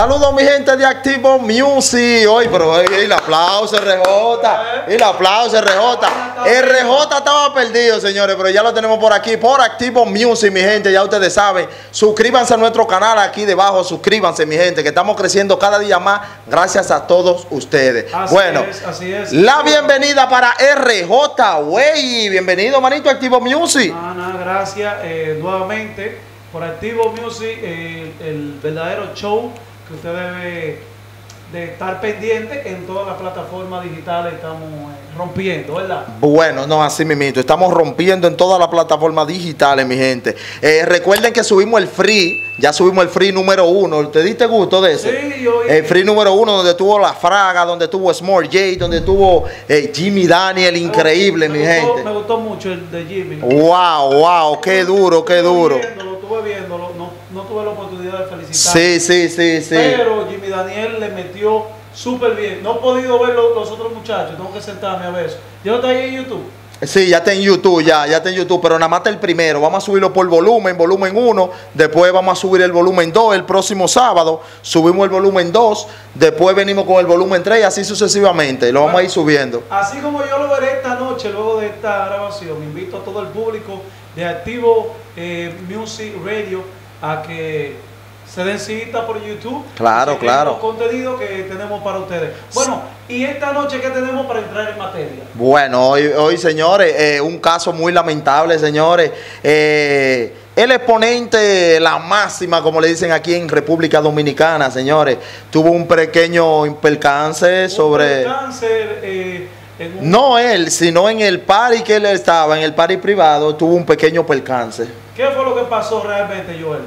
Saludos mi gente de Activo Music. Hoy, pero hoy, el aplauso, RJ. El aplauso, RJ. RJ estaba perdido, señores, pero ya lo tenemos por aquí, por Activo Music, mi gente. Ya ustedes saben. Suscríbanse a nuestro canal aquí debajo. Suscríbanse, mi gente, que estamos creciendo cada día más. Gracias a todos ustedes. Así bueno, es, así es. la bienvenida para RJ, güey. Bienvenido, manito, Activo Music. Ah, nada, gracias eh, nuevamente por Activo Music, eh, el verdadero show que usted debe de estar pendiente en todas las plataformas digitales estamos eh, rompiendo, ¿verdad? Bueno, no, así mismito. Estamos rompiendo en todas las plataformas digitales, mi gente. Eh, recuerden que subimos el free. Ya subimos el free número uno. ¿Te diste gusto de ese? Sí, yo El free número uno, donde tuvo La Fraga, donde tuvo Smart J, donde tuvo eh, Jimmy Daniel, increíble, me mi gustó- gente. Me gustó mucho el de Jimmy. Wow, wow, qué duro, qué Estuve duro. viéndolo, estuve viéndolo, tuve la oportunidad de felicitar. Sí, sí, sí, sí. Pero Jimmy Daniel le metió súper bien. No he podido ver los, los otros muchachos, tengo que sentarme a ver eso. ¿Ya no está ahí en YouTube? Sí, ya está en YouTube, ya, ya está en YouTube, pero nada más está el primero. Vamos a subirlo por volumen, volumen 1. Después vamos a subir el volumen 2 el próximo sábado. Subimos el volumen 2. Después venimos con el volumen 3 y así sucesivamente. Lo vamos a ir subiendo. Así como yo lo veré esta noche, luego de esta grabación, invito a todo el público de Activo eh, Music Radio a que se den cita por YouTube. Claro, claro. los contenidos que tenemos para ustedes. Bueno, y esta noche, ¿qué tenemos para entrar en materia? Bueno, hoy, hoy señores, eh, un caso muy lamentable, señores. Eh, el exponente, la máxima, como le dicen aquí en República Dominicana, señores, tuvo un pequeño percance sobre... Cáncer eh, en un... No él, sino en el party que él estaba, en el party privado, tuvo un pequeño percance. ¿Qué fue lo que pasó realmente, Joel?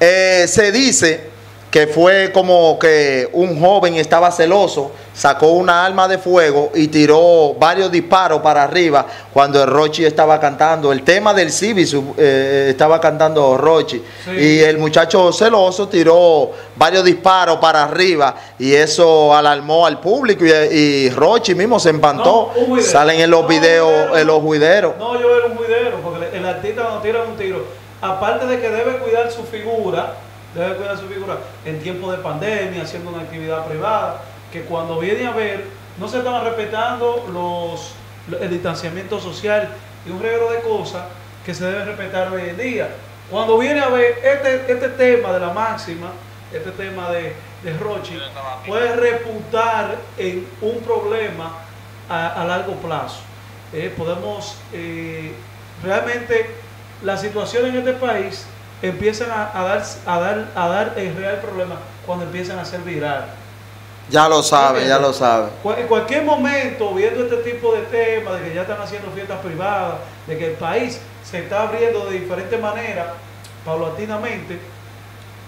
Eh, se dice que fue como que un joven estaba celoso, sacó una arma de fuego y tiró varios disparos para arriba cuando el Rochi estaba cantando. El tema del Civis eh, estaba cantando Rochi. Sí. Y el muchacho celoso tiró varios disparos para arriba y eso alarmó al público y, y Rochi mismo se empantó. No. Salen en los No, videos, en los juideros. No, yo era un juidero, porque el artista cuando tira un tiro, aparte de que debe cuidar su figura, debe cuidar su figura en tiempos de pandemia, haciendo una actividad privada, que cuando viene a ver, no se estaban respetando los, el distanciamiento social y un regalo de cosas que se deben respetar hoy en día. Cuando viene a ver este, este tema de la máxima, este tema de, de Rochi, puede reputar en un problema a, a largo plazo. Eh, podemos, eh, realmente, la situación en este país empiezan a, a dar, a dar, a dar el real problema cuando empiezan a ser viral. Ya lo sabe, ya lo sabe. En cualquier momento, viendo este tipo de temas, de que ya están haciendo fiestas privadas, de que el país se está abriendo de diferentes maneras, paulatinamente,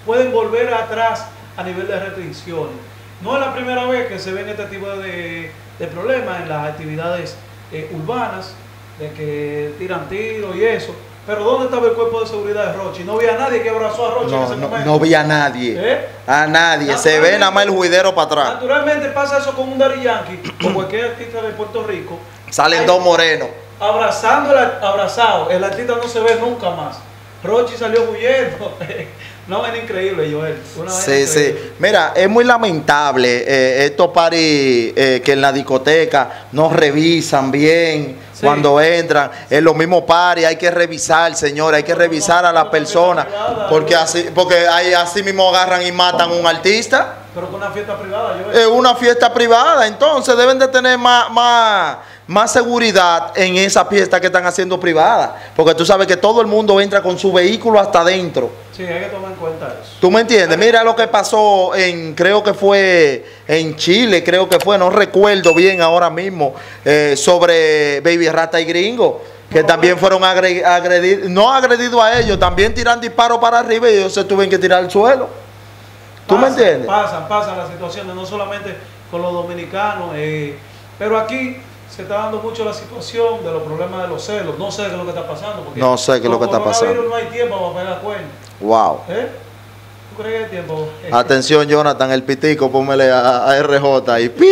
pueden volver atrás a nivel de restricciones. No es la primera vez que se ven este tipo de, de problemas en las actividades eh, urbanas, de que tiran tiros y eso. Pero ¿dónde estaba el cuerpo de seguridad de Rochi? No había nadie que abrazó a Rochi en No, ese no, momento. no vi a nadie. ¿Eh? A nadie. Se ve nada más el juidero para atrás. Naturalmente pasa eso con un Daddy Yankee o cualquier artista de Puerto Rico. Salen dos morenos. Abrazando, el abrazado. El artista no se ve nunca más. Rochi salió huyendo. Una vaina increíble, Joel. Una Sí, sí. Mira, es muy lamentable eh, estos paris eh, que en la discoteca no revisan bien Sí. cuando entran. En los mismos paris hay que revisar, señores, hay que revisar a la persona. Porque así, porque ahí así mismo agarran y matan a un artista. Pero con una fiesta privada, Joel. Es una fiesta privada, entonces deben de tener más, más, más seguridad en esa fiesta que están haciendo privada. Porque tú sabes que todo el mundo entra con su vehículo hasta adentro. Sí, hay que tomar en cuenta eso. ¿Tú me entiendes? Mira lo que pasó en, creo que fue en Chile, creo que fue, no recuerdo bien ahora mismo, eh, sobre Baby Rata y Gringo, que también fueron agre- agredidos, no agredidos a ellos, también tiran disparos para arriba y ellos se tuvieron que tirar al suelo. ¿Tú me entiendes? Pasan, pasan las situaciones, no solamente con los dominicanos, eh, pero aquí se está dando mucho la situación de los problemas de los celos. No sé qué es lo que está pasando. Porque No sé qué es lo que está pasando. No hay tiempo para pegar cuernos. Wow. ¿Eh? ¿Tú crees que hay tiempo? Atención, Jonathan, el pitico, póngale a, a RJ y pi.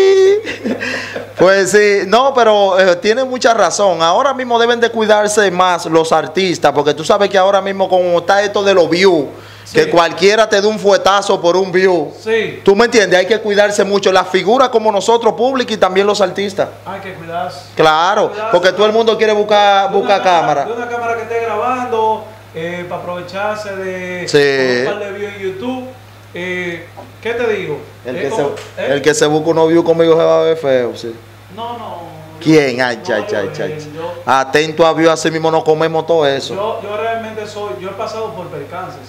Pues sí, no, pero eh, tiene mucha razón. Ahora mismo deben de cuidarse más los artistas, porque tú sabes que ahora mismo como está esto de los views, Sí. que cualquiera te dé un fuetazo por un view. Sí, ¿Tú me entiendes? Hay que cuidarse mucho. Las figuras como nosotros, públicos y también los artistas. hay que cuidarse. Claro, porque todo el mundo quiere buscar, buscar cámara. De una cámara que esté grabando, eh, para aprovecharse de Sí. un par de views en YouTube. Eh, ¿Qué te digo? El Es que, como- se, ¿eh? el que se busca unos views conmigo se va a ver feo. sí. No, no. ¿Quién? Ay, no, yo- chay, eh, chay. yo- Atento a views, así mismo no comemos todo eso. Yo, yo realmente soy, yo he pasado por percances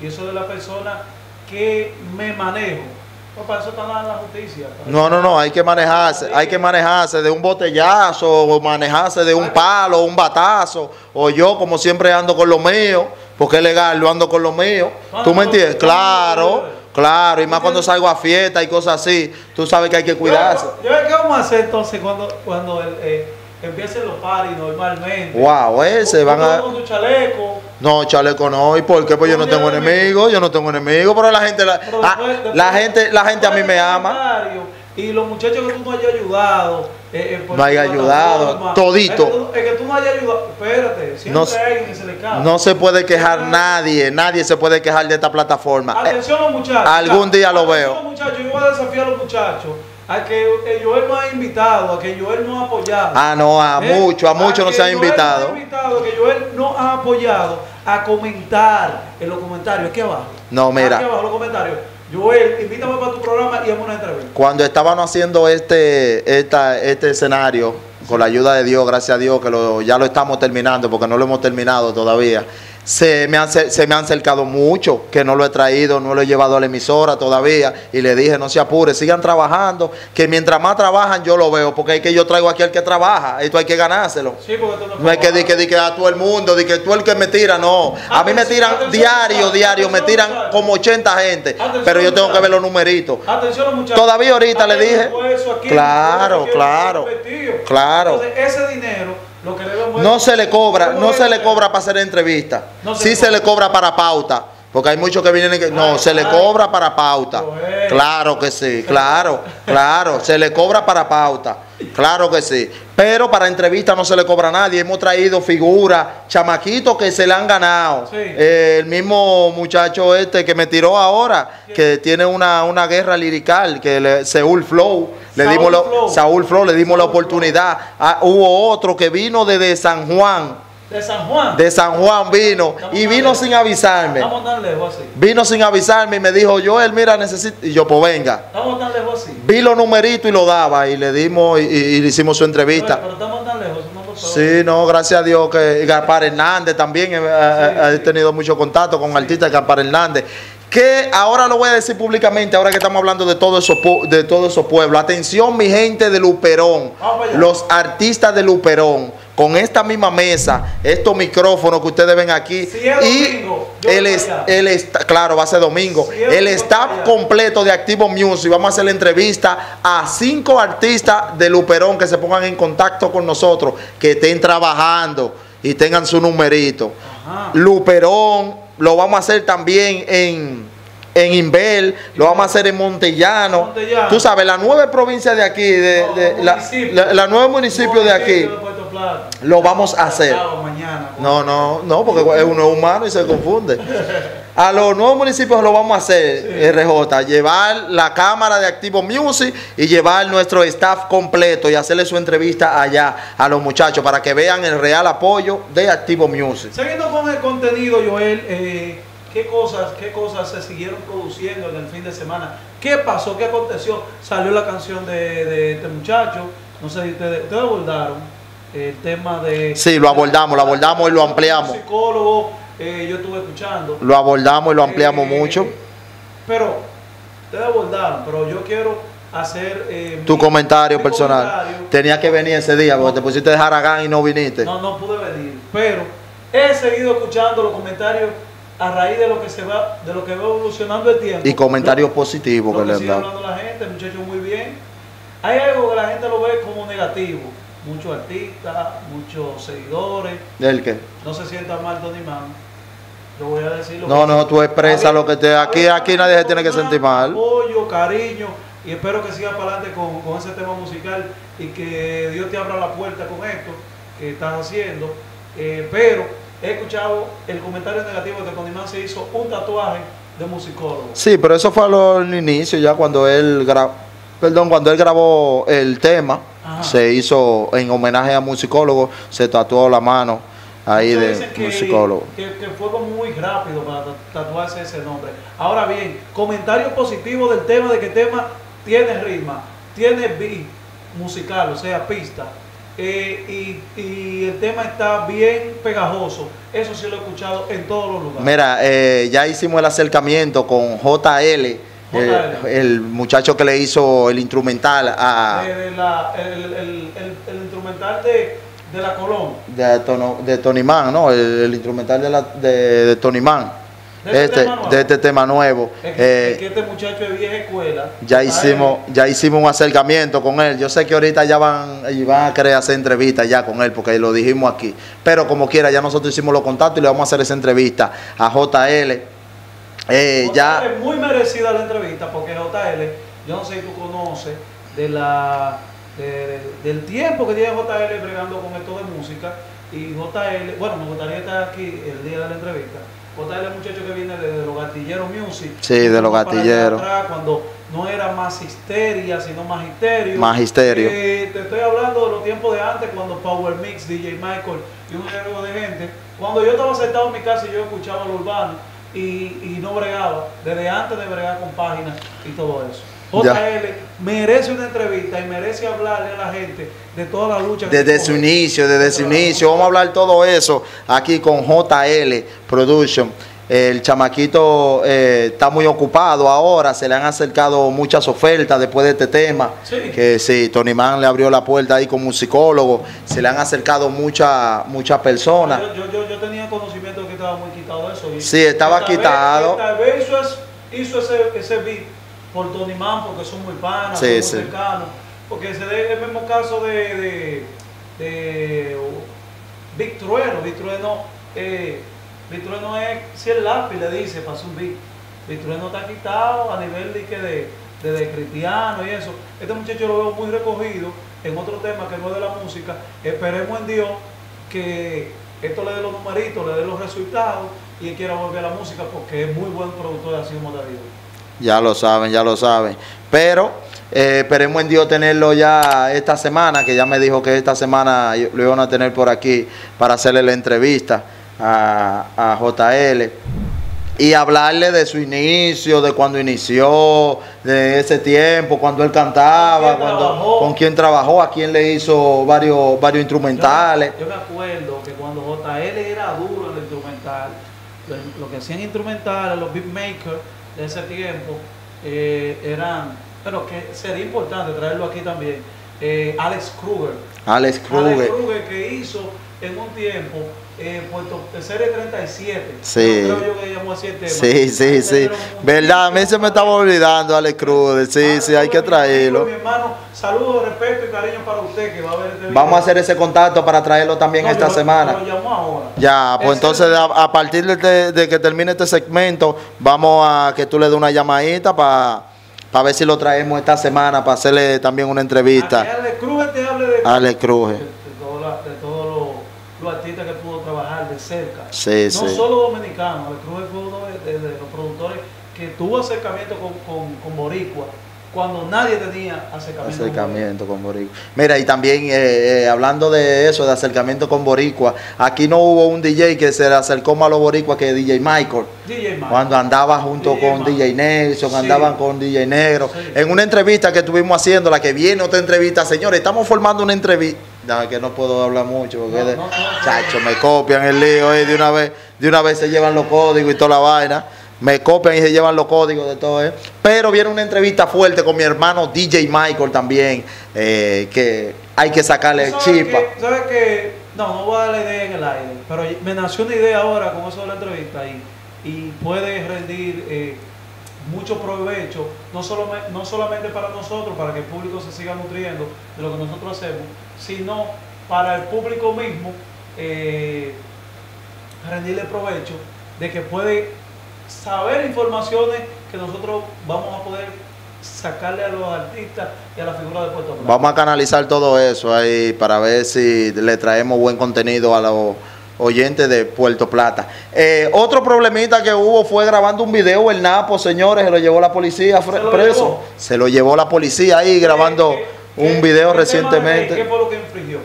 y eso de la persona que me manejo. Pues para eso está la, la justicia. No, no, no, hay que manejarse, hay que manejarse de un botellazo, o manejarse de un palo, un batazo, o yo como siempre ando con lo mío, porque es legal, yo ando con lo mío. ¿Tú me entiendes? Claro, claro, y más cuando salgo a fiesta y cosas así, tú sabes que hay que cuidarse. Yo, yo, ¿Qué vamos a hacer entonces cuando, cuando el, eh, empiecen los paris normalmente? Wow, ese van Todo a... con tu chaleco. No, chaleco, no, ¿y por qué? Pues yo no tengo enemigos, yo no tengo enemigos, pero la gente, la, pero ah, después- la después- gente, la gente a mí después me ama. Y los muchachos que tú no hayas ayudado. eh, eh, No haya tu ayudado, plataforma, todito. Es que, tú, es que tú no hayas ayudado. Espérate, siempre No hay alguien que se le cae. No se puede quejar nadie, nadie se puede quejar de esta plataforma. Eh, Atención los muchachos. algún día lo Atención veo. los muchachos, yo voy a desafiar a los muchachos a que Joel no ha invitado, a que Joel no ha apoyado. Ah, no, a ¿Eh? muchos, a muchos no se ha invitado. No ha invitado, que Joel no ha apoyado a comentar en los comentarios, aquí abajo. No, mira. Aquí abajo los comentarios. Joel, invítame para tu programa y hagamos una entrevista. Cuando estábamos haciendo este, esta, este escenario, con la ayuda de Dios, gracias a Dios, que lo- ya lo estamos terminando, porque no lo hemos terminado todavía, se me, han, se me han acercado mucho, que no lo he traído, no lo he llevado a la emisora todavía, y le dije, no se apure, sigan trabajando, que mientras más trabajan yo lo veo, porque es que yo traigo aquí al que trabaja, esto hay que ganárselo. Sí, porque tú No es que di que, di que a todo el mundo, di que tú el que me tira, no. A mí me tiran diario, diario, me tiran como 80 gente, pero yo tengo que ver los numeritos. Atención los muchachos. Todavía ahorita le hay dije. hay Claro, hay claro, claro. Entonces, ese dinero, lo que debemos No se le cobra, ¿Cómo no se le cobra para hacer entrevista. No se Sí le se le cobra. para pauta. Porque hay muchos que vienen y que no, Ay, se le ay. cobra para pauta. Claro que sí, claro, claro, se le cobra para pauta. Claro que sí. Pero para entrevista no se le cobra a nadie. Hemos traído figuras, chamaquitos que se le han ganado. Sí. Eh, el mismo muchacho este que me tiró ahora, que tiene una, una guerra lirical, que le, Seúl Flow, le Saúl dimos la- Flow. Saúl Flow, le dimos la Saúl oportunidad. Ah, hubo otro que vino desde San Juan. De San Juan. De San Juan vino y vino sin avisarme. Estamos tan lejos así. Vino sin avisarme y me dijo, Joel, mira, necesito. Y yo, pues venga. Estamos tan lejos así. Vi los numeritos y lo daba y le dimos y, le hicimos su entrevista. Pero estamos tan lejos, no Sí, no, gracias a Dios que Gaspar Hernández también eh, ha, ha tenido mucho contacto con artistas de Gaspar Hernández. Que ahora lo voy a decir públicamente, ahora que estamos hablando de todos esos pu- de todos esos pueblos. Atención, mi gente de Luperón, los artistas de Luperón, con esta misma mesa, estos micrófonos que ustedes ven aquí. Si es y domingo, el, es- el esta- claro, va a ser domingo. Si el staff completo de Activo Music. Vamos a hacer la entrevista a cinco artistas de Luperón que se pongan en contacto con nosotros, que estén trabajando y tengan su numerito. Ajá. Luperón, lo vamos a hacer también en, en Inbel, lo vamos a hacer en Montellano. Montellano. Tú sabes, la nueve provincia de aquí, de, la, la- la nueve municipio de aquí, Plata. lo vamos a hacer. Mañana. No, no, no, porque uno es humano y se confunde. A los nuevos municipios lo vamos a hacer, RJ, llevar la cámara de Activo Music y llevar nuestro staff completo y hacerle su entrevista allá a los muchachos para que vean el real apoyo de Activo Music. Siguiendo con el contenido, Joel, eh, ¿qué, cosas, ¿qué cosas se siguieron produciendo en el fin de semana? ¿Qué pasó? ¿Qué aconteció? Salió la canción de, de este muchacho. No sé si ustedes, ustedes abordaron el tema de. Sí, lo abordamos, lo abordamos y lo ampliamos. Psicólogo, eh, yo estuve escuchando. Lo abordamos y lo ampliamos Eh, mucho. Pero, ustedes abordaron, pero yo quiero hacer. eh, Tu mi- comentario mi personal. comentario. Tenía que venir ese día porque te pusiste de Haragán y no viniste. No, no pude venir, pero he seguido escuchando los comentarios a raíz de lo que se va, de lo que va evolucionando el tiempo. Y comentarios positivos que que le sigue hablando la gente, el muchacho muy bien. Hay algo que la gente lo ve como negativo. Muchos artistas, muchos seguidores. ¿El qué? No se sienta mal Tony Man. Yo voy a decir lo No, que- no, tú expresa lo que te. Aquí, aquí nadie se tiene que sentir mal. Apoyo, cariño. Y espero que siga para adelante con, con ese tema musical y que Dios te abra la puerta con esto que estás haciendo. Eh, pero he escuchado el comentario negativo de que Conimán se hizo un tatuaje de musicólogo. Sí, pero eso fue al inicio, ya cuando él grabó, perdón, cuando él grabó el tema, Ajá. se hizo en homenaje a musicólogo, se tatuó la mano ahí de que, musicólogo. Que, que fue muy rápido para ta- tatuarse ese nombre. Ahora bien, comentario positivo del tema de que tema tiene ritmo, tiene beat musical, o sea, pista. eh, y, y el tema está bien pegajoso. Eso sí lo he escuchado en todos los lugares. Mira, eh, ya hicimos el acercamiento con JL, eh, el muchacho que le hizo el instrumental a la- el, el- el- el instrumental de, de la Colón. de, Tono- de Tony Man, ¿no? El, instrumental de, la, de, de Tony Man, De este este, tema nuevo. de este tema nuevo. Es que, Eh, es que este muchacho de vieja escuela. Ya hicimos, ya hicimos un acercamiento con él. Yo sé que ahorita ya van, y van a querer hacer entrevistas ya con él, porque lo dijimos aquí. Pero como quiera, ya nosotros hicimos los contactos y le vamos a hacer esa entrevista a JL. Eh, ya, Es muy merecida la entrevista porque JL, yo no sé si tú conoces de la, de- del tiempo que tiene JL bregando con esto de música. Y JL, bueno, me gustaría estar aquí el día de la entrevista. JL es muchacho que viene de, de los gatilleros music. Sí, de los gatilleros. Cuando no era más histeria, sino magisterio. Magisterio. Eh, te estoy hablando de los tiempos de antes, cuando Power Mix, DJ Michael y un género de gente. Cuando yo estaba sentado en mi casa y yo escuchaba lo urbano y, y no bregaba, desde antes de bregar con páginas y todo eso. Ya. JL merece una entrevista y merece hablarle a la gente de toda la lucha que desde su inicio, desde su inicio, vamos a hablar todo eso aquí con JL Production. El chamaquito eh, está muy ocupado ahora, se le han acercado muchas ofertas después de este tema. Sí. Que sí, Tony Man le abrió la puerta ahí como musicólogo, se le han acercado muchas muchas personas. Yo, yo, yo, tenía conocimiento de que estaba muy quitado eso. y- Sí, estaba vez- quitado. tal vez hizo, es- hizo ese, ese beat por Tony Man porque son muy panas, Sí, son sí. muy cercanos. Porque se ve el mismo caso de, de, de Big Trueno. Big Trueno, eh, Big Trueno es, si el lápiz le dice, pasa un beat. Big Trueno está quitado a nivel de, que de, de, de cristiano y eso. Este muchacho lo veo muy recogido en otro tema que no es de la música. Esperemos en Dios que esto le dé los numeritos, le dé los resultados y él quiera volver a la música porque es muy buen productor así como te digo. Ya lo saben, ya lo saben. Pero eh, esperemos en Dios tenerlo ya esta semana, que ya me dijo que esta semana lo iban a tener por aquí para hacerle la entrevista a, a JL y hablarle de su inicio, de cuando inició, de ese tiempo, cuando él cantaba, ¿Con cuando, trabajó? con quién trabajó, a quién le hizo varios, varios instrumentales. Yo, yo me acuerdo que cuando JL era duro en el instrumental, lo, que hacían instrumentales, los beatmakers de ese tiempo, eh, eran, pero que sería importante traerlo aquí también, eh, Alex Kruger. Alex Alex Kruger. Kruger que hizo en un tiempo eh, Puerto, Serie 37. Sí. Creo yo que llamó así el tema. Sí, sí, sí. Verdad, a mí se me estaba olvidando Alex Kruger. Sí, sí, hay que traerlo. Mi hermano, saludos, respeto y cariño para usted que va a ver este Vamos a video. hacer ese contacto para traerlo también No, esta yo semana. Lo llamo ahora. Ya, pues entonces a, a partir de, de que termine este segmento, vamos a que tú le des una llamadita para ver si lo traemos esta semana para hacerle también una A que entrevista Alex Kruger te hable de, a Alex de, Kruger. de todos la- de todos los, los artistas que pudo trabajar de cerca. Sí, no sí. solo dominicanos, fue uno de, de- de los productores que tuvo acercamiento con, con, con Boricua cuando nadie tenía acercamiento. con Acercamiento con Boricua. Mira, y también eh, eh, hablando de eso, de acercamiento con Boricua, aquí no hubo un DJ que se le acercó más a los Boricua que DJ Michael. DJ Mike. Cuando andaba junto DJ con. DJ Nelson, Sí. andaban con DJ Negro. Sí. En una entrevista que estuvimos haciendo, la que viene otra entrevista, señores, estamos formando una entrevista. No, que no puedo hablar mucho porque No, de- no, no, chacho, me copian el lío eh, de una vez, de una vez se llevan los códigos y toda la vaina. Me copian y se llevan los códigos de todo, ¿eh? Pero viene una entrevista fuerte con mi hermano DJ Michael también, eh, que hay que sacarle ¿Sabes chispa. ¿Sabes qué? No, no voy a dar la idea en el aire, pero me nació una idea ahora con eso de la entrevista y, y puede rendir eh, mucho provecho, no, solo, no solamente para nosotros, para que el público se siga nutriendo de lo que nosotros hacemos, sino para el público mismo eh, rendirle provecho de que puede saber informaciones que nosotros vamos a poder sacarle a los artistas y a la figura de Puerto Rico. Vamos a canalizar todo eso ahí para ver si le traemos buen contenido a los oyente de Puerto Plata. Eh, otro problemita que hubo fue grabando un video el Napo, señores, se lo llevó la policía ¿Se lo preso. llevó? Se lo llevó la policía ahí grabando ¿Qué- qué- un video qué recientemente. ¿Qué fue lo que infringió?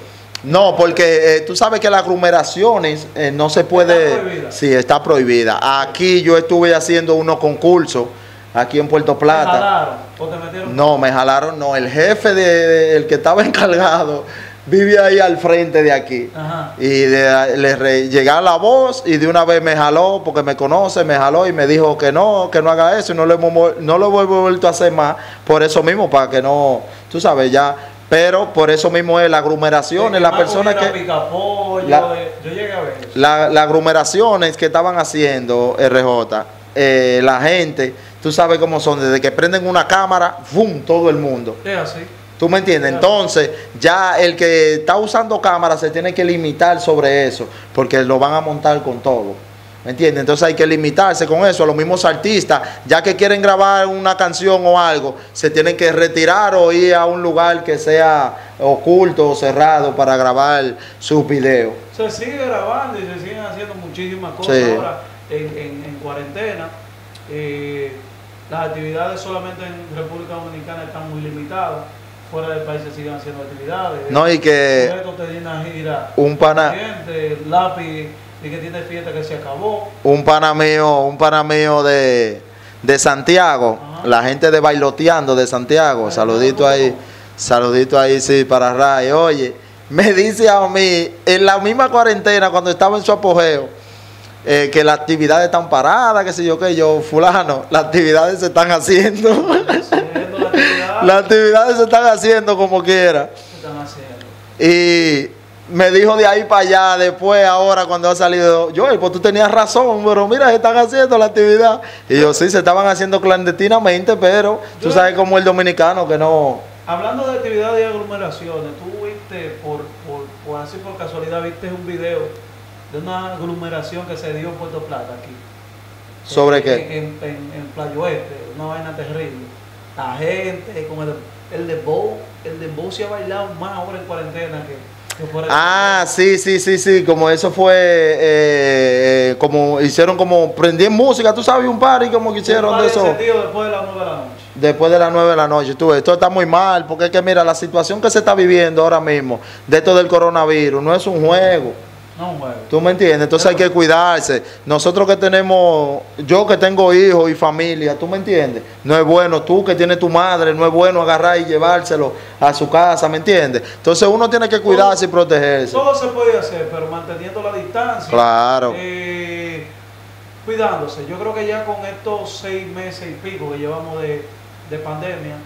No, porque eh, tú sabes que las aglomeraciones eh, no se puede. Está prohibida. Sí, está prohibida. Aquí yo estuve haciendo unos concursos aquí en Puerto ¿Te Plata. jalaron o te metieron? No, me jalaron, no. El jefe de, de- el que estaba encargado vive ahí al frente de aquí. Ajá. Y de- le re- llegaba la voz y de una vez me jaló porque me conoce, me jaló y me dijo que no, que no haga eso y no lo, hemos, no lo he vuelto a hacer más. Por eso mismo, para que no, tú sabes ya. Pero por eso mismo es las aglomeraciones, las Más personas comida, que... picapollo, La- de- yo llegué a ver eso. la- las aglomeraciones que estaban haciendo RJ, eh, la gente, tú sabes cómo son, desde que prenden una cámara, ¡fum! todo el mundo. Es así. ¿Tú me entiendes? Entonces, ya el que está usando cámara se tiene que limitar sobre eso, porque lo van a montar con todo. ¿Me entiendes? Entonces hay que limitarse con eso. Los mismos artistas, ya que quieren grabar una canción o algo, se tienen que retirar o ir a un lugar que sea oculto o cerrado para grabar sus videos. Se sigue grabando y se siguen haciendo muchísimas cosas Sí. ahora en, en- en cuarentena. Eh, las actividades solamente en República Dominicana están muy limitadas. Fuera del país se siguen haciendo actividades. No, y que gira. un pana, lápiz, y que tiene fiesta que se acabó. un pana mío, un pana mío de, de Santiago, Ajá. la gente de Bailoteando de Santiago, saludito ahí, saludito ahí, sí, para Ray. Oye, me dice a mí, en la misma cuarentena, cuando estaba en su apogeo, eh, que las actividades están paradas, que sé yo qué, yo, fulano, las actividades se están haciendo, las actividades se están haciendo como quiera. que están haciendo. Y me dijo de ahí para allá, después, ahora cuando ha salido, yo, pues tú tenías razón, pero mira, se están haciendo la actividad. Y yo, sí, se estaban haciendo clandestinamente, pero tú Yo- sabes como el dominicano que no... Hablando de actividades y aglomeraciones, tú viste, por, por, por así por casualidad, viste un video de una aglomeración que se dio en Puerto Plata aquí. ¿Sobre qué? En, en, una vaina terrible. La gente, con el, el dembow, el dembow se ha bailado más ahora en cuarentena que, Ah, sí, sí, sí, sí, como eso fue, eh, eh, como hicieron como, prendían música, tú sabes, un party como que hicieron de eso. después de las 9 de la noche. Después de las 9 de la noche, tú esto está muy mal, porque es que mira, la situación que se está viviendo ahora mismo, de esto del coronavirus, no es un juego. No, juego. ¿Tú me entiendes? Entonces hay que cuidarse. Nosotros que tenemos, yo que tengo hijos y familia, ¿tú me entiendes? No es bueno, tú que tienes tu madre, no es bueno agarrar y llevárselo a su casa, ¿me entiendes? Entonces uno tiene que cuidarse y protegerse. Todo se puede hacer, pero manteniendo la distancia. Claro. eh, cuidándose. Yo creo que ya con estos seis meses y pico que llevamos de, de pandemia,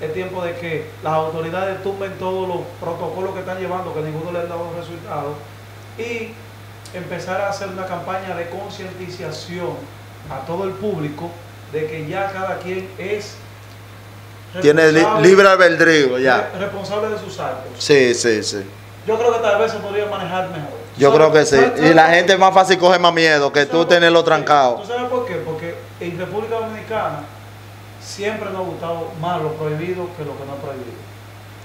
es tiempo de que las autoridades tumben todos los protocolos que están llevando, que ninguno le ha dado resultados, y empezar a hacer una campaña de concientización a todo el público de que ya cada quien es Tiene li- libre albedrío, ya. re- responsable de sus actos. Sí, sí, sí. Yo creo que tal vez se podría manejar mejor. Yo ¿Sabes- creo que sí. Y la gente más fácil coge más miedo que tú ¿sabes por- tenerlo trancado. ¿Tú sabes por qué? Porque en República Dominicana siempre nos ha gustado más lo prohibido que lo que no es prohibido.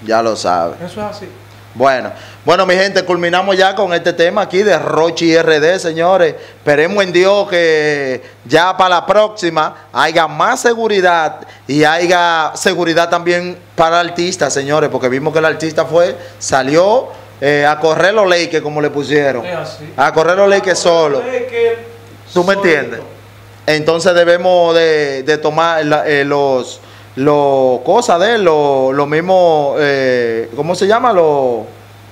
Ya lo sabes. Eso es así. Bueno, bueno, mi gente, culminamos ya con este tema aquí de Rochi RD, señores. Esperemos en Dios que ya para la próxima haya más seguridad y haya seguridad también para el artista, señores, porque vimos que el artista fue, salió eh, a correr los Lakers, como le pusieron. A correr los Lakers solo. ¿Tú me entiendes? Entonces debemos de, de tomar la- eh, los, los cosas de él, los lo mismos, eh, ¿cómo se llama? Los...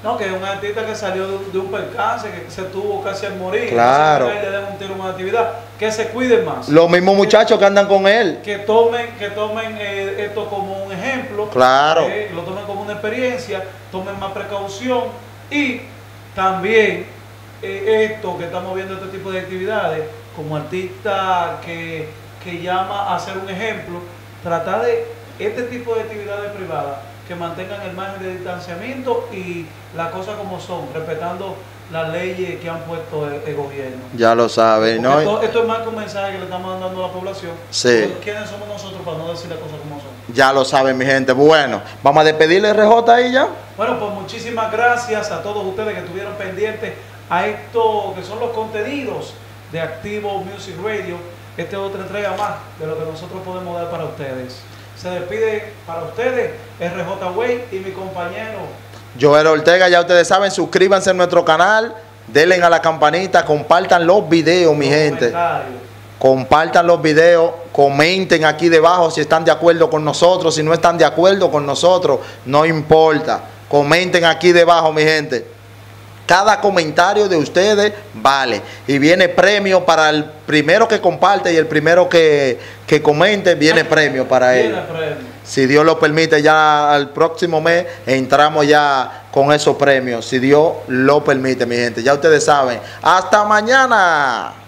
No, que es un artista que salió de, de un percance, que se tuvo casi al morir. Claro. Que se le un tiro una actividad. Que se cuiden más. Los mismos muchachos que andan con él. que tomen, que tomen eh, esto como un ejemplo, Claro. eh, lo tomen como una experiencia, tomen más precaución y también eh, esto que estamos viendo, este tipo de actividades, como artista que, que llama a ser un ejemplo, tratar de este tipo de actividades privadas que mantengan el margen de distanciamiento y las cosas como son, respetando las leyes que han puesto el, el gobierno. Ya lo saben, ¿no? esto, esto es más que un mensaje que le estamos dando a la población. Sí. ¿Quiénes somos nosotros para no decir las cosas como son? Ya lo saben, mi gente. Bueno, vamos a despedirle RJ ahí ya. Bueno, pues muchísimas gracias a todos ustedes que estuvieron pendientes a esto que son los contenidos de Activo Music Radio. Esta es otra entrega más de lo que nosotros podemos dar para ustedes. Se despide para ustedes RJ Way y mi compañero Joel Ortega, ya ustedes saben, suscríbanse a nuestro canal, denle a la campanita, compartan los videos, mi gente. Compartan los videos, comenten aquí debajo si están de acuerdo con nosotros, si no están de acuerdo con nosotros, no importa. Comenten aquí debajo, mi gente. Cada comentario de ustedes vale. Y viene premio para el primero que comparte y el primero que, que comente, viene premio para él. Si Dios lo permite, ya al próximo mes entramos ya con esos premios. Si Dios lo permite, mi gente. Ya ustedes saben. Hasta mañana.